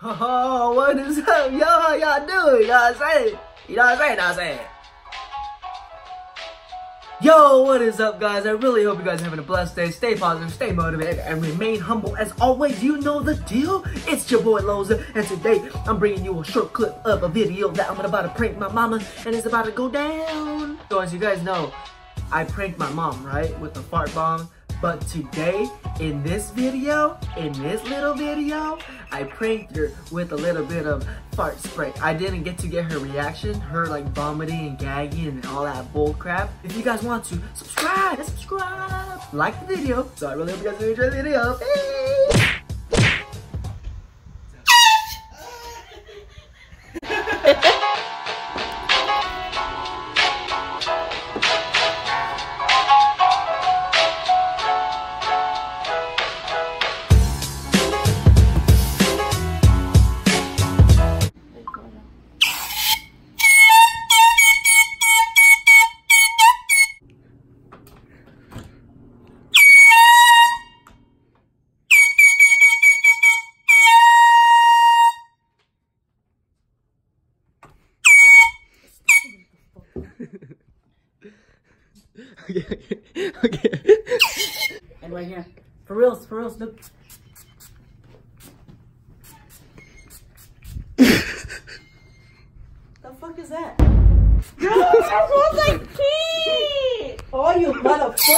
Oh, what is up, yo? How y'all doing? Y'all say it. You know what I'm saying? I'm saying. Yo, what is up, guys? I really hope you guys are having a blessed day. Stay positive, stay motivated, and remain humble. As always, you know the deal. It's your boy Loza, and today I'm bringing you a short clip of a video that I'm about to prank my mama, and it's about to go down. So, as you guys know, I pranked my mom, right, with the fart bomb. But today, in this video, in this little video, I pranked her with a little bit of fart spray. I didn't get to get her reaction, her like vomiting and gagging and all that bull crap. If you guys want to, subscribe, subscribe, like the video. So I really hope you guys enjoy the video. Okay, okay, okay. And right here. For reals, for reals, look. the fuck is that? Girl, that smells like pee! Oh, you motherfucker!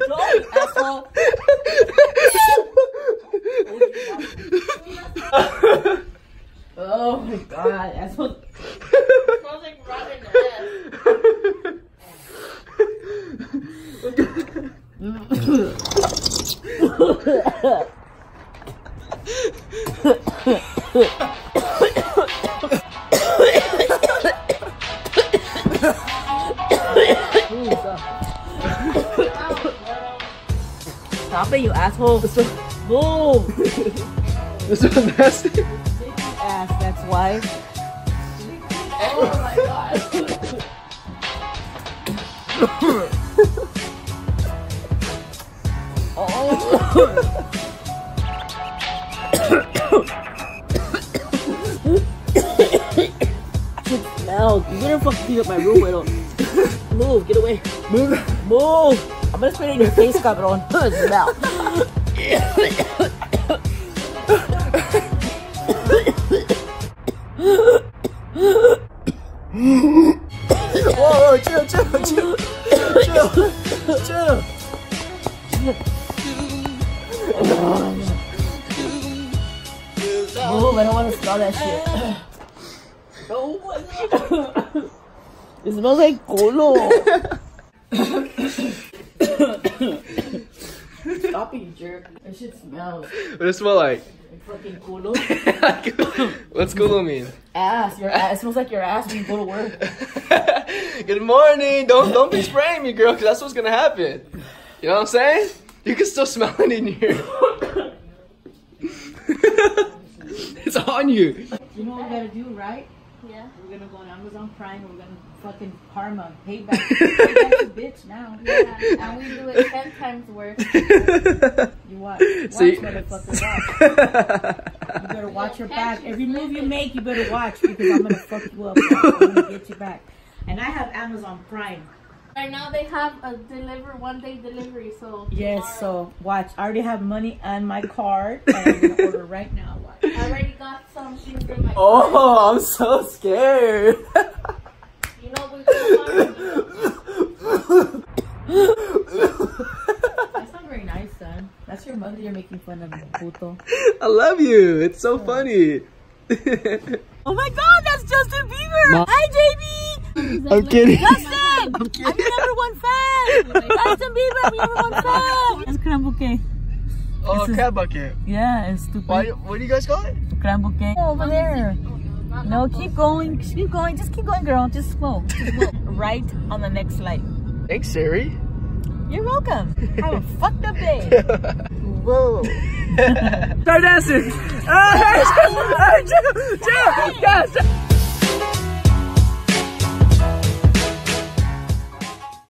Go, asshole! Oh my god, that's what. smells like rotten ass. Stop it, you asshole! Move! This is nasty. Ass, that's why. Oh my god. It smells. You better fucking clean up my room, Widow. Move, get away. Move. Move. I'm gonna spit it in your face, cabron. Smell. Chill, chill. Move, I don't wanna smell that shit. oh my god. It smells like culo. Stop it, you jerk. That shit smells What does it smell like? like fucking culo. What's culo mean? Ass, your ass. It smells like your ass when you go to work. Good morning. Don't don't be spraying me, girl, because that's what's gonna happen. You know what I'm saying? You can still smell it in here. it's on you. You know what we gotta do, right? Yeah. We're gonna go on Amazon Prime. We're gonna fucking karma, payback, payback the bitch now. Yeah. And we do it ten times worse. You watch, watch, See- motherfucker, watch. You better watch your back. Every move you make, you better watch because I'm gonna fuck you up. I'm gonna get you back. And I have Amazon Prime. Right now they have a deliver one day delivery, so Yes, tomorrow- so watch. I already have money on my card, and I'm gonna order right now. Watch. I already got some things in my Oh, I'm so scared. You know we That's not very nice, son. That's your mother you're making fun of, puto. I love you. It's so funny. Oh my god, that's Justin Bieber! Ma- Hi, JB! I'm kidding. Justin! I'm I'm kidding. your number one fan! Justin Bieber, I'm your number one fan! It's creme bouquet. Oh, This is- crab bucket. Yeah, it's stupid. Why? What do you guys call it? Creme bouquet. Over there. No, keep going. Keep going. Just keep going, girl. Just smoke. Just smoke. right on the next light. Thanks, Siri. You're welcome. Have a fucked up day. Whoa. Start dancing. Ah, chill, chill, chill. Yes.